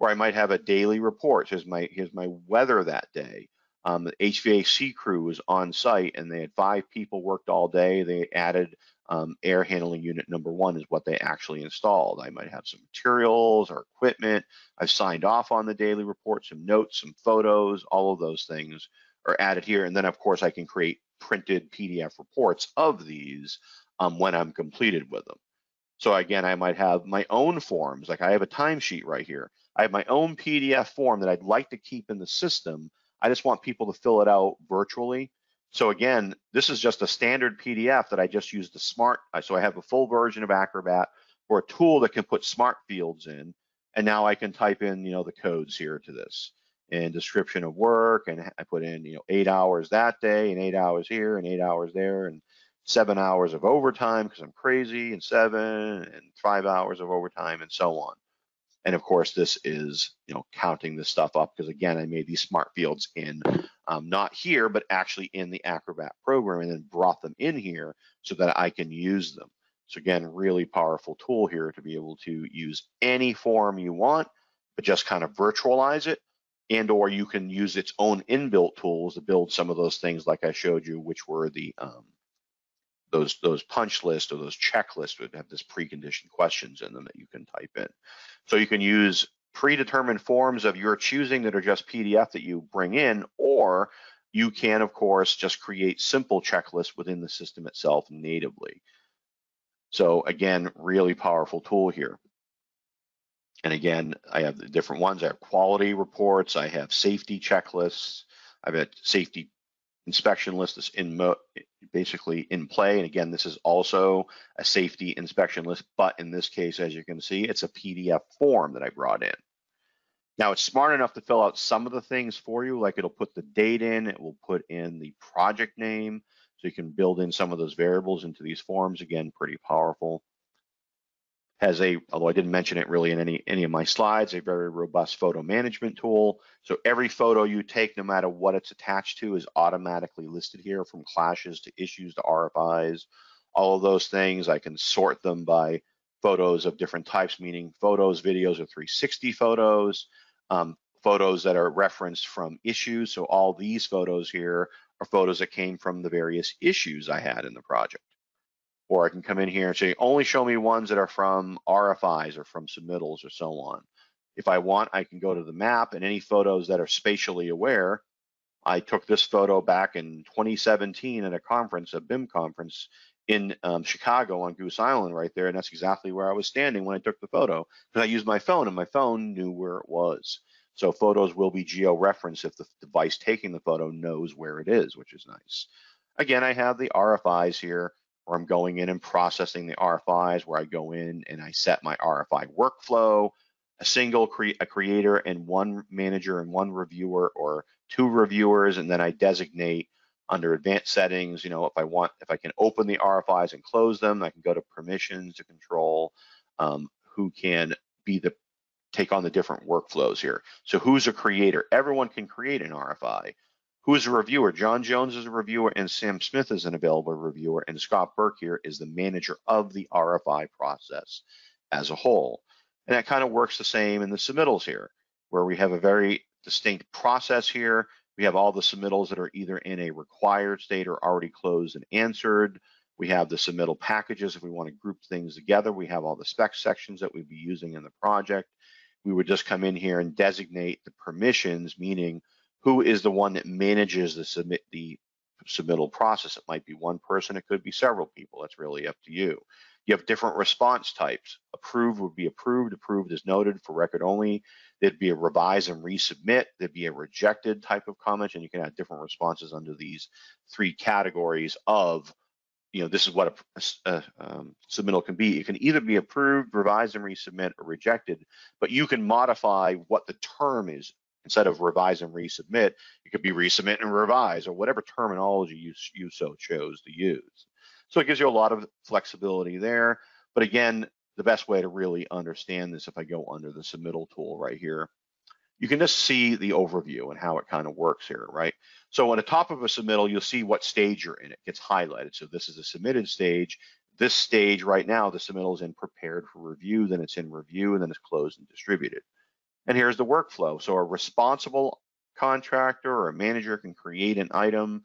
Or I might have a daily report. Here's my here's my weather that day. Um, the HVAC crew was on site and they had five people worked all day. They added um, air handling unit number one is what they actually installed. I might have some materials or equipment. I've signed off on the daily report, some notes, some photos, all of those things are added here. And then of course I can create printed PDF reports of these um, when I'm completed with them. So again, I might have my own forms, like I have a timesheet right here. I have my own PDF form that I'd like to keep in the system. I just want people to fill it out virtually. So again, this is just a standard PDF that I just used the smart, uh, so I have a full version of Acrobat, or a tool that can put smart fields in. And now I can type in, you know, the codes here to this and description of work. And I put in, you know, eight hours that day and eight hours here and eight hours there and seven hours of overtime because I'm crazy and seven and five hours of overtime and so on. And of course, this is, you know, counting this stuff up because again, I made these smart fields in, um, not here, but actually in the Acrobat program and then brought them in here so that I can use them. So again, really powerful tool here to be able to use any form you want, but just kind of virtualize it and or you can use its own inbuilt tools to build some of those things like I showed you, which were the um, those those punch lists or those checklists would have this preconditioned questions in them that you can type in. So you can use predetermined forms of your choosing that are just PDF that you bring in, or you can, of course, just create simple checklists within the system itself natively. So again, really powerful tool here. And again, I have the different ones. I have quality reports. I have safety checklists. I've got safety inspection list is in basically in play. And again, this is also a safety inspection list, but in this case, as you can see, it's a PDF form that I brought in. Now it's smart enough to fill out some of the things for you, like it'll put the date in, it will put in the project name, so you can build in some of those variables into these forms. Again, pretty powerful has a, although I didn't mention it really in any, any of my slides, a very robust photo management tool. So every photo you take, no matter what it's attached to, is automatically listed here from clashes to issues to RFIs, all of those things. I can sort them by photos of different types, meaning photos, videos, or 360 photos, um, photos that are referenced from issues. So all these photos here are photos that came from the various issues I had in the project or I can come in here and say, only show me ones that are from RFIs or from submittals or so on. If I want, I can go to the map and any photos that are spatially aware. I took this photo back in 2017 at a conference, a BIM conference in um, Chicago on Goose Island right there. And that's exactly where I was standing when I took the photo because I used my phone and my phone knew where it was. So photos will be geo-referenced if the device taking the photo knows where it is, which is nice. Again, I have the RFIs here where I'm going in and processing the RFIs, where I go in and I set my RFI workflow, a single cre a creator and one manager and one reviewer or two reviewers, and then I designate under advanced settings, you know, if I want, if I can open the RFIs and close them, I can go to permissions to control um, who can be the, take on the different workflows here. So who's a creator? Everyone can create an RFI who is a reviewer. John Jones is a reviewer and Sam Smith is an available reviewer and Scott Burke here is the manager of the RFI process as a whole. And that kind of works the same in the submittals here, where we have a very distinct process here. We have all the submittals that are either in a required state or already closed and answered. We have the submittal packages if we want to group things together. We have all the spec sections that we'd be using in the project. We would just come in here and designate the permissions, meaning who is the one that manages the submit the submittal process. It might be one person, it could be several people. That's really up to you. You have different response types. Approved would be approved, approved is noted for record only. There'd be a revise and resubmit. There'd be a rejected type of comment, and you can have different responses under these three categories of, you know, this is what a, a um, submittal can be. It can either be approved, revised and resubmit, or rejected, but you can modify what the term is instead of revise and resubmit, it could be resubmit and revise or whatever terminology you, you so chose to use. So it gives you a lot of flexibility there. But again, the best way to really understand this, if I go under the submittal tool right here, you can just see the overview and how it kind of works here, right? So on the top of a submittal, you'll see what stage you're in. It gets highlighted. So this is a submitted stage. This stage right now, the submittal is in prepared for review, then it's in review, and then it's closed and distributed. And here's the workflow. So a responsible contractor or a manager can create an item,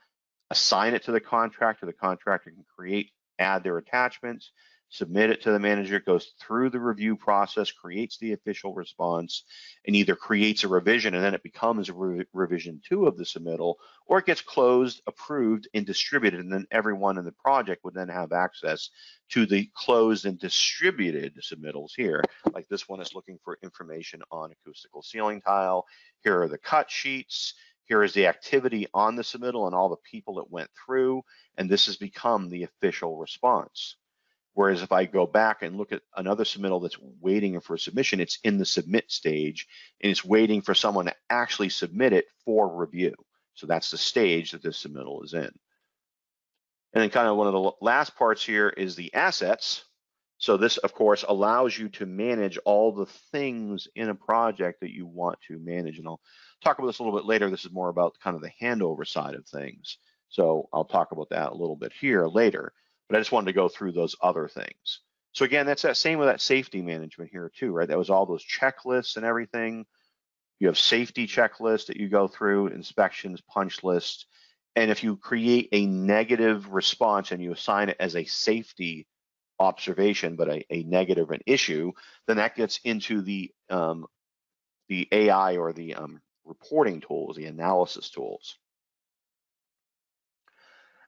assign it to the contractor. The contractor can create, add their attachments, submit it to the manager, it goes through the review process, creates the official response, and either creates a revision and then it becomes a re revision two of the submittal, or it gets closed, approved, and distributed, and then everyone in the project would then have access to the closed and distributed submittals here. Like this one is looking for information on acoustical ceiling tile. Here are the cut sheets. Here is the activity on the submittal and all the people it went through, and this has become the official response. Whereas if I go back and look at another submittal that's waiting for a submission, it's in the submit stage and it's waiting for someone to actually submit it for review. So that's the stage that this submittal is in. And then kind of one of the last parts here is the assets. So this, of course, allows you to manage all the things in a project that you want to manage. And I'll talk about this a little bit later. This is more about kind of the handover side of things. So I'll talk about that a little bit here later, but I just wanted to go through those other things. So again, that's that same with that safety management here too, right? That was all those checklists and everything. You have safety checklists that you go through, inspections, punch lists. And if you create a negative response and you assign it as a safety observation, but a, a negative an issue, then that gets into the um, the AI or the um, reporting tools, the analysis tools.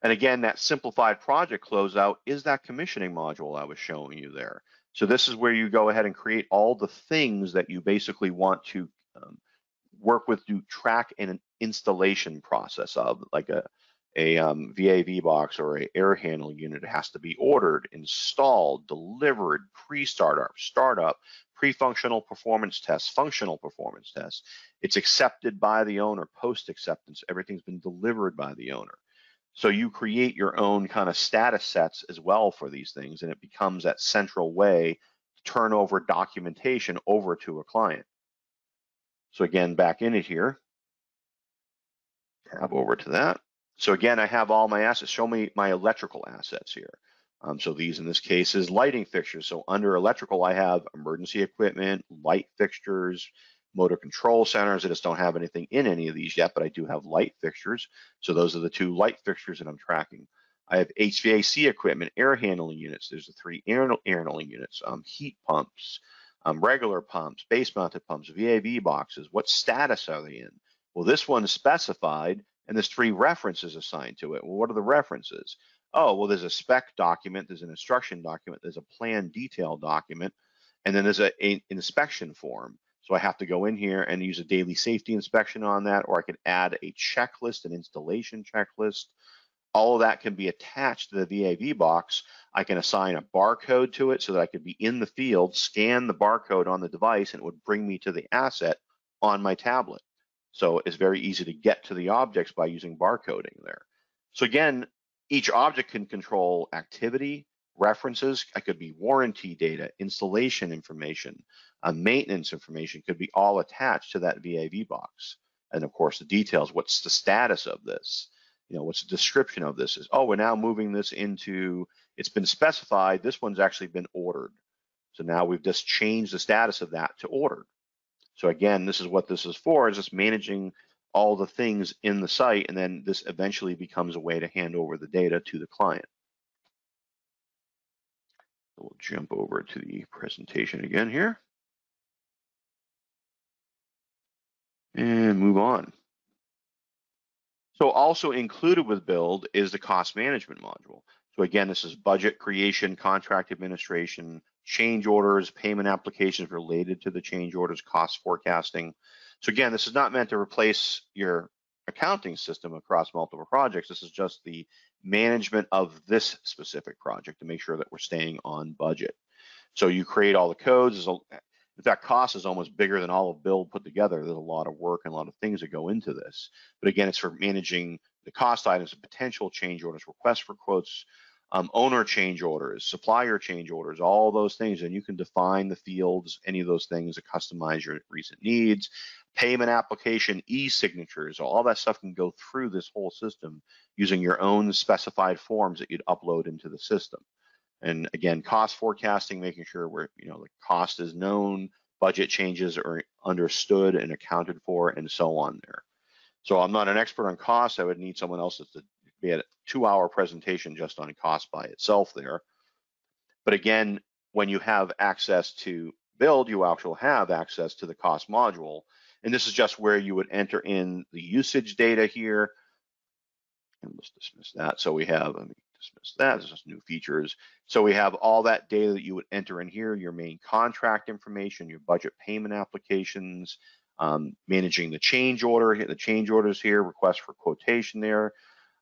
And again, that simplified project closeout is that commissioning module I was showing you there. So this is where you go ahead and create all the things that you basically want to um, work with to track an installation process of, like a, a um, VAV box or a air handle unit has to be ordered, installed, delivered, pre-startup, startup, pre-functional performance tests, functional performance tests. It's accepted by the owner, post-acceptance, everything's been delivered by the owner. So you create your own kind of status sets as well for these things, and it becomes that central way to turn over documentation over to a client. So again, back in it here, tab over to that. So again, I have all my assets. Show me my electrical assets here. Um, so these in this case is lighting fixtures. So under electrical, I have emergency equipment, light fixtures, motor control centers. I just don't have anything in any of these yet, but I do have light fixtures. So those are the two light fixtures that I'm tracking. I have HVAC equipment, air handling units. There's the three air, air handling units, um, heat pumps, um, regular pumps, base mounted pumps, VAV boxes. What status are they in? Well, this one is specified and there's three references assigned to it. Well, what are the references? Oh, well, there's a spec document, there's an instruction document, there's a plan detail document, and then there's a, a inspection form. So I have to go in here and use a daily safety inspection on that, or I can add a checklist, an installation checklist. All of that can be attached to the VAV box. I can assign a barcode to it so that I could be in the field, scan the barcode on the device, and it would bring me to the asset on my tablet. So it's very easy to get to the objects by using barcoding there. So again, each object can control activity, references, it could be warranty data, installation information, uh, maintenance information could be all attached to that VAV box. And of course, the details, what's the status of this? You know, what's the description of this is, oh, we're now moving this into, it's been specified, this one's actually been ordered. So now we've just changed the status of that to ordered. So again, this is what this is for, is just managing all the things in the site, and then this eventually becomes a way to hand over the data to the client. We'll jump over to the presentation again here. and move on. So also included with build is the cost management module. So again, this is budget creation, contract administration, change orders, payment applications related to the change orders, cost forecasting. So again, this is not meant to replace your accounting system across multiple projects. This is just the management of this specific project to make sure that we're staying on budget. So you create all the codes. If that cost is almost bigger than all of build put together, there's a lot of work and a lot of things that go into this. But again, it's for managing the cost items, potential change orders, requests for quotes, um, owner change orders, supplier change orders, all those things. And you can define the fields, any of those things to customize your recent needs, payment application, e-signatures, all that stuff can go through this whole system using your own specified forms that you'd upload into the system. And again, cost forecasting, making sure we're, you know, the cost is known, budget changes are understood and accounted for, and so on there. So I'm not an expert on costs. I would need someone else to be a two-hour presentation just on cost by itself there. But again, when you have access to build, you actually have access to the cost module. And this is just where you would enter in the usage data here. And let's dismiss that. So we have, let me dismiss that. There's just new features. So we have all that data that you would enter in here, your main contract information, your budget payment applications, um, managing the change order, the change orders here, request for quotation there,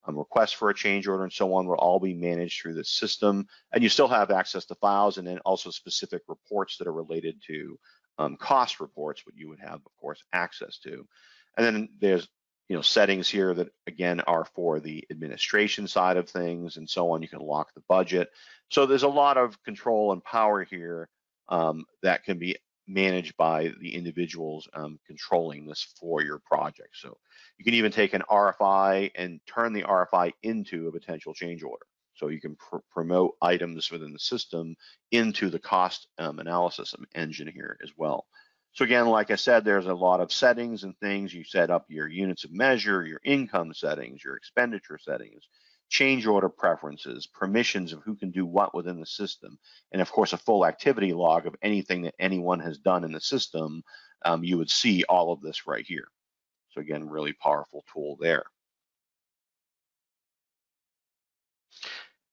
um, requests for a change order and so on will all be managed through the system. And you still have access to files and then also specific reports that are related to um, cost reports, what you would have, of course, access to. And then there's you know settings here that again are for the administration side of things and so on. You can lock the budget. So there's a lot of control and power here um, that can be managed by the individuals um, controlling this for your project. So you can even take an RFI and turn the RFI into a potential change order. So you can pr promote items within the system into the cost um, analysis engine here as well. So again, like I said, there's a lot of settings and things. You set up your units of measure, your income settings, your expenditure settings, change order preferences, permissions of who can do what within the system, and of course a full activity log of anything that anyone has done in the system. Um, you would see all of this right here. So again, really powerful tool there.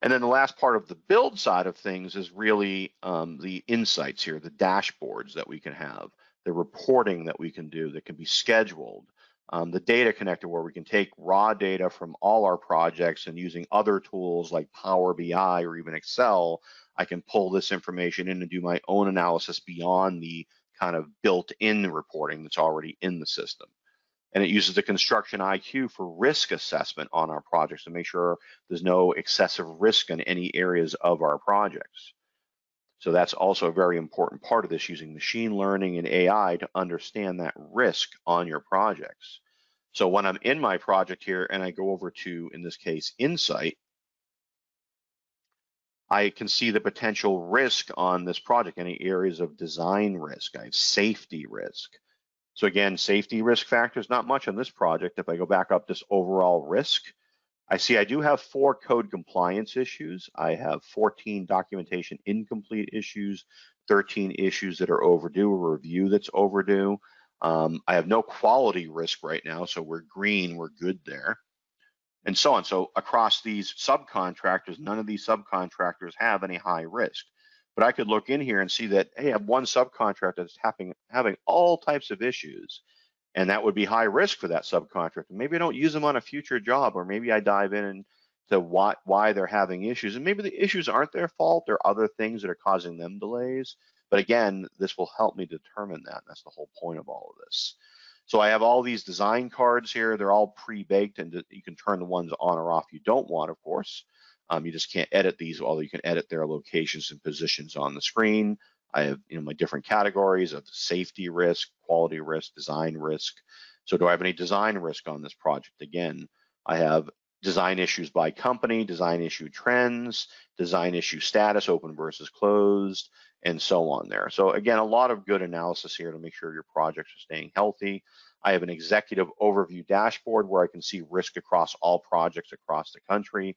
And then the last part of the build side of things is really um, the insights here, the dashboards that we can have, the reporting that we can do that can be scheduled, um, the data connector where we can take raw data from all our projects and using other tools like Power BI or even Excel, I can pull this information in and do my own analysis beyond the kind of built-in reporting that's already in the system and it uses the construction IQ for risk assessment on our projects to make sure there's no excessive risk in any areas of our projects. So that's also a very important part of this, using machine learning and AI to understand that risk on your projects. So when I'm in my project here and I go over to, in this case, Insight, I can see the potential risk on this project, any areas of design risk, I have safety risk, so again, safety risk factors, not much on this project. If I go back up this overall risk, I see I do have four code compliance issues. I have 14 documentation incomplete issues, 13 issues that are overdue, a review that's overdue. Um, I have no quality risk right now, so we're green, we're good there, and so on. So across these subcontractors, none of these subcontractors have any high risk. But I could look in here and see that, hey, I have one subcontractor that's having, having all types of issues. And that would be high risk for that subcontractor. Maybe I don't use them on a future job, or maybe I dive in to why, why they're having issues. And maybe the issues aren't their fault. There are other things that are causing them delays. But again, this will help me determine that. That's the whole point of all of this. So I have all these design cards here. They're all pre-baked and you can turn the ones on or off you don't want, of course. Um, you just can't edit these, although you can edit their locations and positions on the screen. I have you know my different categories of safety risk, quality risk, design risk. So do I have any design risk on this project? Again, I have design issues by company, design issue trends, design issue status, open versus closed, and so on there. So again, a lot of good analysis here to make sure your projects are staying healthy. I have an executive overview dashboard where I can see risk across all projects across the country.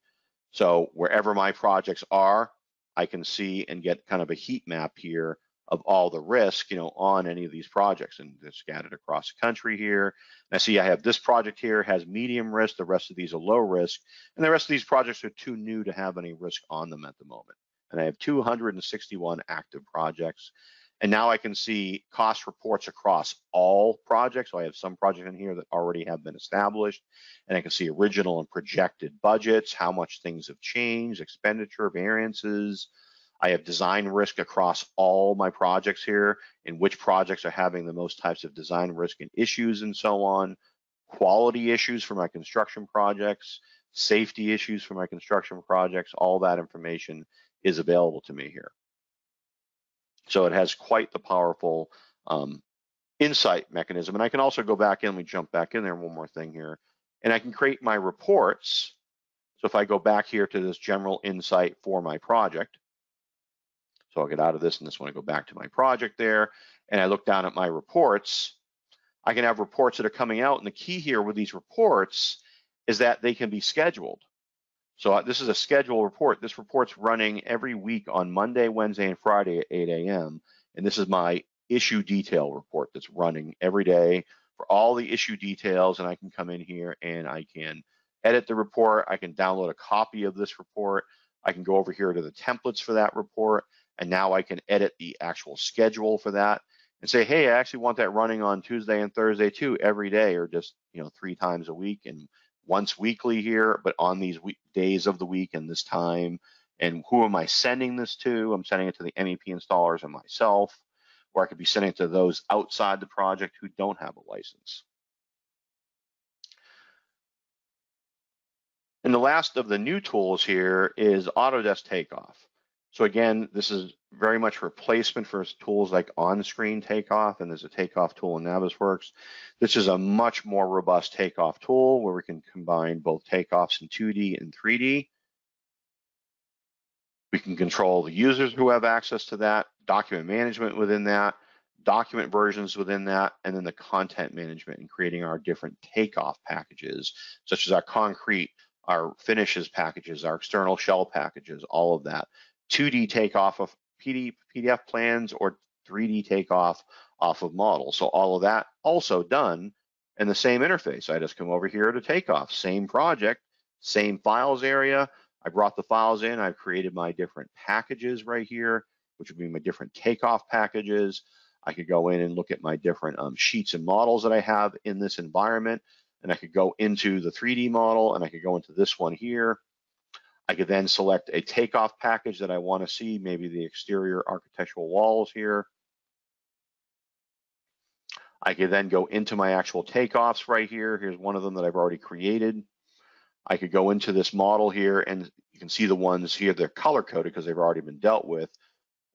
So wherever my projects are, I can see and get kind of a heat map here of all the risk, you know, on any of these projects and they're scattered across the country here. And I see I have this project here has medium risk, the rest of these are low risk, and the rest of these projects are too new to have any risk on them at the moment. And I have 261 active projects. And now I can see cost reports across all projects. So I have some projects in here that already have been established. And I can see original and projected budgets, how much things have changed, expenditure variances. I have design risk across all my projects here and which projects are having the most types of design risk and issues and so on. Quality issues for my construction projects, safety issues for my construction projects, all that information is available to me here. So it has quite the powerful um, insight mechanism. And I can also go back in, let me jump back in there, one more thing here, and I can create my reports. So if I go back here to this general insight for my project, so I'll get out of this and this one, I go back to my project there, and I look down at my reports, I can have reports that are coming out. And the key here with these reports is that they can be scheduled. So uh, this is a schedule report. This report's running every week on Monday, Wednesday, and Friday at 8 a.m. And this is my issue detail report that's running every day for all the issue details. And I can come in here and I can edit the report. I can download a copy of this report. I can go over here to the templates for that report. And now I can edit the actual schedule for that and say, hey, I actually want that running on Tuesday and Thursday too, every day, or just, you know, three times a week. And once weekly here, but on these days of the week and this time. And who am I sending this to? I'm sending it to the MEP installers and myself, or I could be sending it to those outside the project who don't have a license. And the last of the new tools here is Autodesk Takeoff. So again, this is very much replacement for tools like on-screen takeoff, and there's a takeoff tool in Navisworks. This is a much more robust takeoff tool where we can combine both takeoffs in 2D and 3D. We can control the users who have access to that, document management within that, document versions within that, and then the content management and creating our different takeoff packages, such as our concrete, our finishes packages, our external shell packages, all of that. 2D takeoff of PD, PDF plans or 3D takeoff off of models. So all of that also done in the same interface. I just come over here to takeoff, same project, same files area. I brought the files in, I've created my different packages right here, which would be my different takeoff packages. I could go in and look at my different um, sheets and models that I have in this environment, and I could go into the 3D model, and I could go into this one here, I could then select a takeoff package that I want to see, maybe the exterior architectural walls here. I could then go into my actual takeoffs right here. Here's one of them that I've already created. I could go into this model here and you can see the ones here, they're color coded because they've already been dealt with.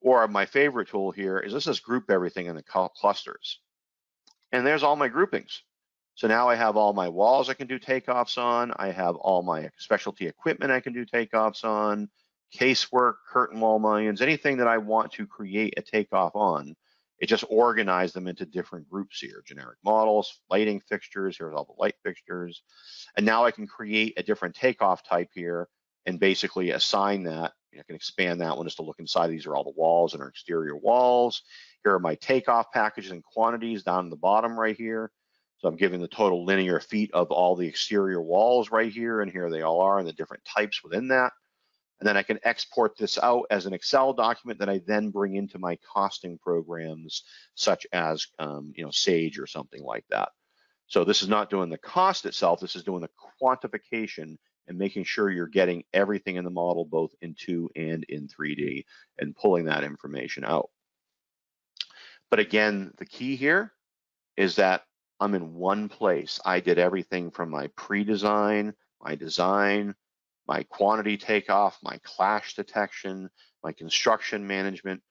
Or my favorite tool here is let's just group everything in the clusters. And there's all my groupings. So now I have all my walls I can do takeoffs on. I have all my specialty equipment I can do takeoffs on, casework, curtain wall mullions, anything that I want to create a takeoff on. It just organized them into different groups here, generic models, lighting fixtures, here's all the light fixtures. And now I can create a different takeoff type here and basically assign that. I can expand that one just to look inside. These are all the walls and our exterior walls. Here are my takeoff packages and quantities down in the bottom right here. So I'm giving the total linear feet of all the exterior walls right here, and here they all are, and the different types within that. And then I can export this out as an Excel document that I then bring into my costing programs, such as um, you know Sage or something like that. So this is not doing the cost itself, this is doing the quantification and making sure you're getting everything in the model, both in 2 and in 3D, and pulling that information out. But again, the key here is that I'm in one place. I did everything from my pre-design, my design, my quantity takeoff, my clash detection, my construction management,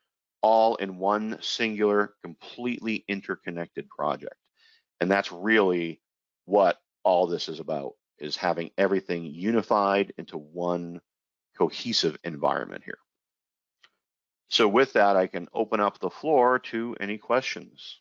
all in one singular, completely interconnected project. And that's really what all this is about, is having everything unified into one cohesive environment here. So with that, I can open up the floor to any questions.